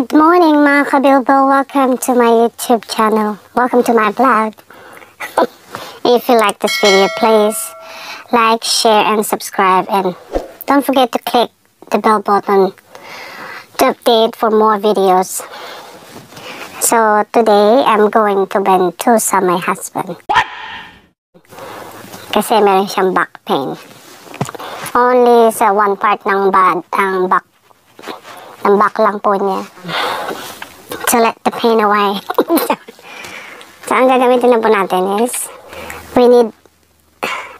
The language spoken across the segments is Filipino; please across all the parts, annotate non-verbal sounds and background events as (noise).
Good morning mga kabilbo. Welcome to my YouTube channel. Welcome to my vlog. (laughs) if you like this video, please like, share, and subscribe. And don't forget to click the bell button to update for more videos. So today, I'm going to bend Bentusa, my husband. What? Kasi meron siyang back pain. Only sa one part ng bad, ang back, ng back lang po niya. To let the pain away. (laughs) so, ang gagamitin na po natin is, we need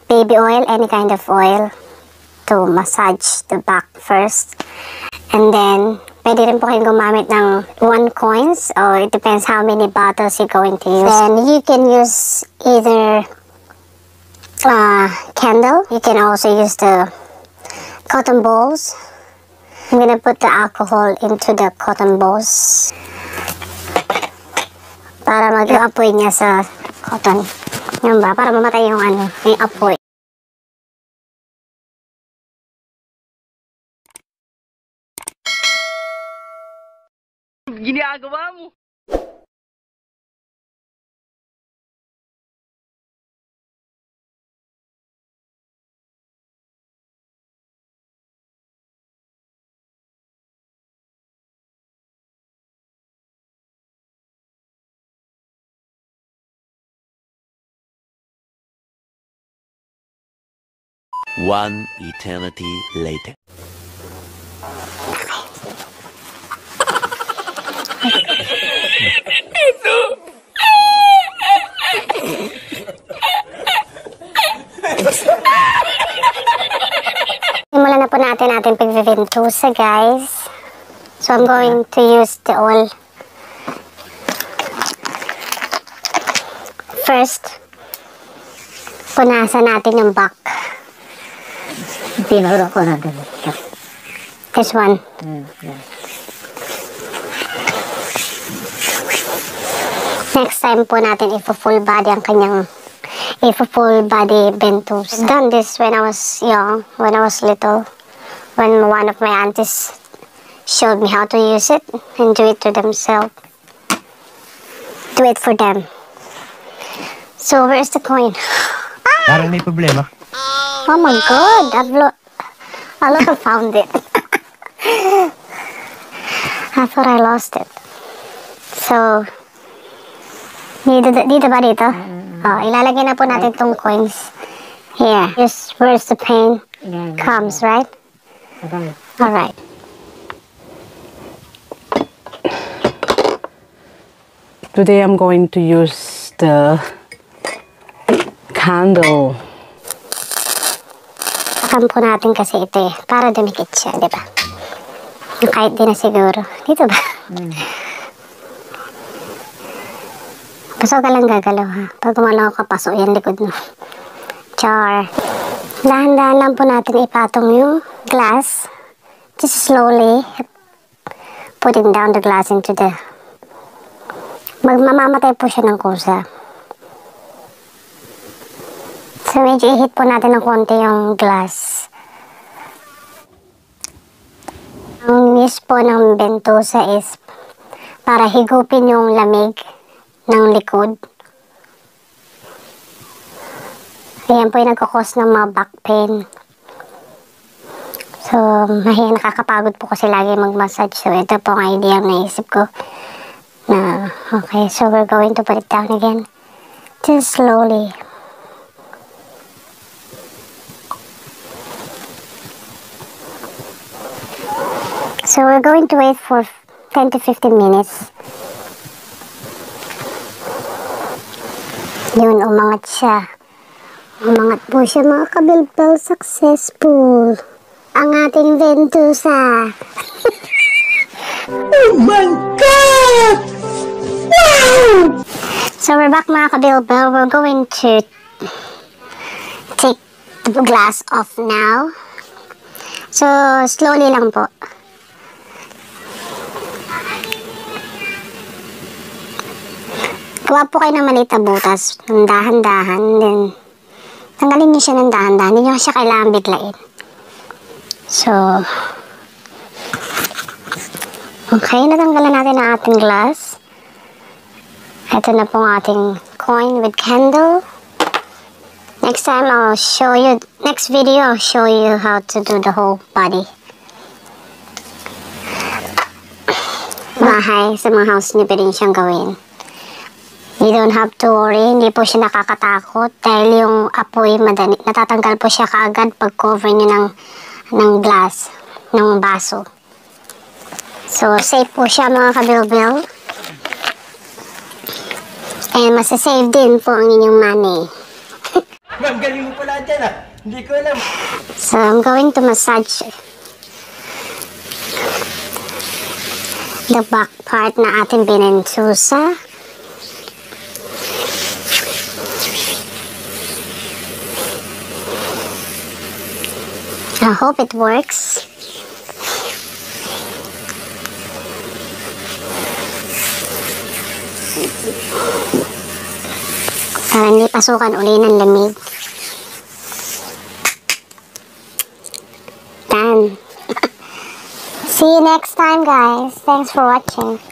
baby oil, any kind of oil, to massage the back first. And then, pwede rin po kayong gumamit ng one coins or it depends how many bottles you're going to use. Then, you can use either uh, candle. You can also use the cotton balls. I'm gonna put the alcohol into the cotton balls para mag-apoy niya sa cotton. Yan ba? Para mamatay yung ano, yung apoy. ginagawa mo? One eternity later. Simulan na po natin ating pagviventusa guys. So I'm going to use the oil. First, punasan natin yung back. Tinuro ko na doon. This one. Next time po natin i-full body ang kanyang i-full body bentos. I've done this when I was young, when I was little. When one of my aunties showed me how to use it and do it to themselves. Do it for them. So where's the coin? (gasps) Parang may problema. Oh my god, I've lo- I look I found it. (laughs) I thought I lost it. So, dito, dito ba dito? Oh, ilalagay na po natin tong coins. Here, here's where's the pain comes, right? Okay. Alright. Today I'm going to use the candle. Akan po natin kasi ito eh, para dumikit siya, di ba? Kahit di na siguro. Dito ba? Basta ka lang gagalaw ha. Pag gumalaw ka, pasok yan likod mo. Char. Dahan-dahan lang po natin ipatong yung glass. Just slowly putting down the glass into the... Magmamamatay po siya ng kusa. So medyo i-hit po natin ng konti yung glass. Ang use po ng bentosa is para higupin yung lamig ng likod. Ayan po yung nagkakos ng mga back pain. So, mahiya nakakapagod po kasi lagi mag-massage. So, ito po ang idea ang naisip ko. Na, okay, so we're going to put it down again. Just slowly. So we're going to wait for 10 to 15 minutes. Yun, umangat siya. Umangat po siya mga kabilbel. Successful. Ang ating Ventusa. (laughs) oh my God! Wow! So we're back mga kabilbel. We're going to take the glass off now. So, slowly lang po. Gawa po kayo ng maliit na butas, ng dahan-dahan, then tanggalin niyo siya ng dahan-dahan, hindi niyo siya kailangan biglain. So, Okay, natanggalan natin ang ating glass. Ito na pong ating coin with candle. Next time, I'll show you, next video, I'll show you how to do the whole body. Bahay, sa mga house niyo rin siyang gawin. You don't have to worry, hindi po siya nakakatakot dahil yung apoy, madali, natatanggal po siya kaagad pag cover niyo ng, ng glass, ng baso. So, safe po siya mga kabilbil. And masasave din po ang inyong money. (laughs) Ma'am, galing mo pala dyan ah. Hindi ko alam. So, I'm going to massage the back part na ating binensusa. I hope it works. Para hindi pasukan uli ng lamig. Done. (laughs) See you next time, guys. Thanks for watching.